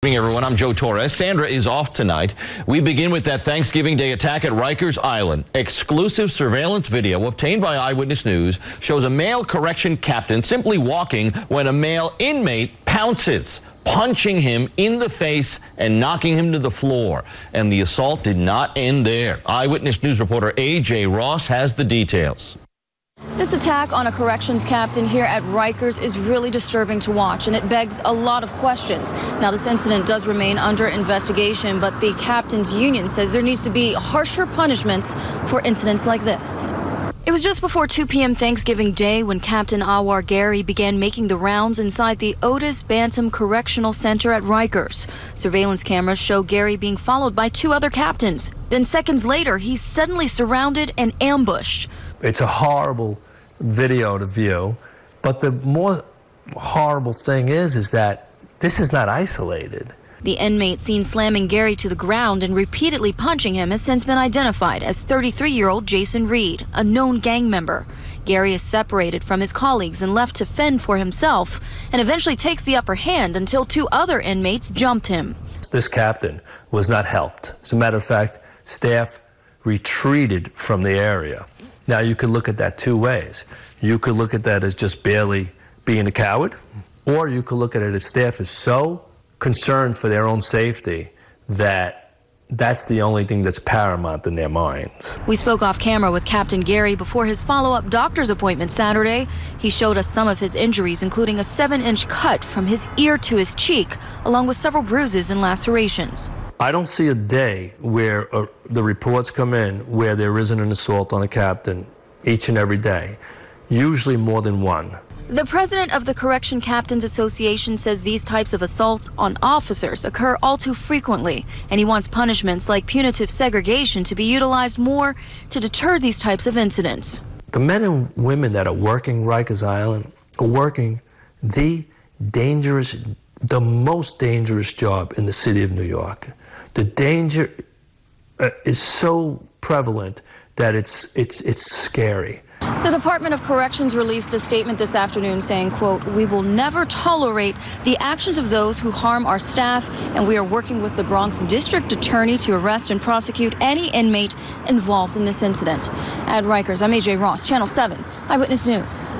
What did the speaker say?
Good evening, everyone. I'm Joe Torres. Sandra is off tonight. We begin with that Thanksgiving Day attack at Rikers Island. Exclusive surveillance video obtained by Eyewitness News shows a male correction captain simply walking when a male inmate pounces, punching him in the face and knocking him to the floor. And the assault did not end there. Eyewitness News reporter A.J. Ross has the details. This attack on a corrections captain here at Rikers is really disturbing to watch, and it begs a lot of questions. Now, this incident does remain under investigation, but the captain's union says there needs to be harsher punishments for incidents like this. It was just before 2 p.m. Thanksgiving Day when Captain Awar Gary began making the rounds inside the Otis Bantum Correctional Center at Rikers. Surveillance cameras show Gary being followed by two other captains. Then seconds later, he's suddenly surrounded and ambushed. It's a horrible video to view. But the more horrible thing is, is that this is not isolated. The inmate seen slamming Gary to the ground and repeatedly punching him has since been identified as 33 year old Jason Reed, a known gang member. Gary is separated from his colleagues and left to fend for himself and eventually takes the upper hand until two other inmates jumped him. This captain was not helped. As a matter of fact, staff retreated from the area. Now, you could look at that two ways. You could look at that as just barely being a coward, or you could look at it as staff is so concerned for their own safety that that's the only thing that's paramount in their minds. We spoke off camera with Captain Gary before his follow up doctor's appointment Saturday. He showed us some of his injuries, including a seven inch cut from his ear to his cheek, along with several bruises and lacerations. I don't see a day where uh, the reports come in where there isn't an assault on a captain each and every day, usually more than one. The president of the Correction Captains Association says these types of assaults on officers occur all too frequently, and he wants punishments like punitive segregation to be utilized more to deter these types of incidents. The men and women that are working Rikers Island are working the dangerous, the most dangerous job in the city of New York. The danger uh, is so prevalent that it's, it's, it's scary. The Department of Corrections released a statement this afternoon saying, quote, we will never tolerate the actions of those who harm our staff, and we are working with the Bronx District Attorney to arrest and prosecute any inmate involved in this incident. At Rikers, I'm AJ Ross, Channel 7, Eyewitness News.